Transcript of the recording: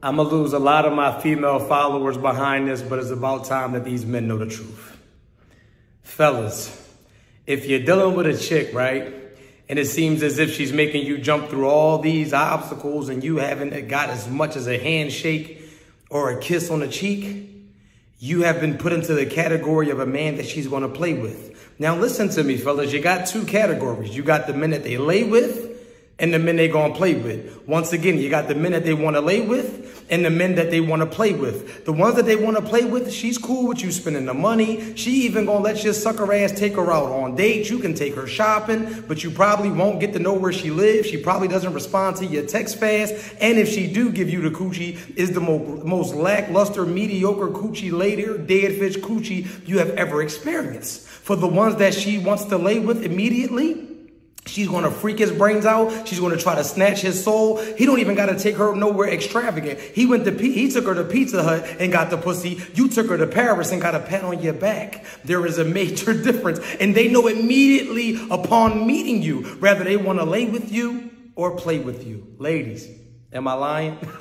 I'm gonna lose a lot of my female followers behind this, but it's about time that these men know the truth. Fellas, if you're dealing with a chick, right, and it seems as if she's making you jump through all these obstacles and you haven't got as much as a handshake or a kiss on the cheek, you have been put into the category of a man that she's gonna play with. Now listen to me, fellas, you got two categories. You got the men that they lay with, and the men they gonna play with. Once again, you got the men that they wanna lay with and the men that they wanna play with. The ones that they wanna play with, she's cool with you spending the money. She even gonna let your sucker ass take her out on dates. You can take her shopping, but you probably won't get to know where she lives. She probably doesn't respond to your text fast. And if she do give you the coochie, is the mo most lackluster, mediocre coochie later, dead fish coochie you have ever experienced. For the ones that she wants to lay with immediately, She's to freak his brains out. She's to try to snatch his soul. He don't even got to take her nowhere extravagant. He went to he took her to Pizza Hut and got the pussy. You took her to Paris and got a pat on your back. There is a major difference, and they know immediately upon meeting you whether they want to lay with you or play with you. Ladies, am I lying?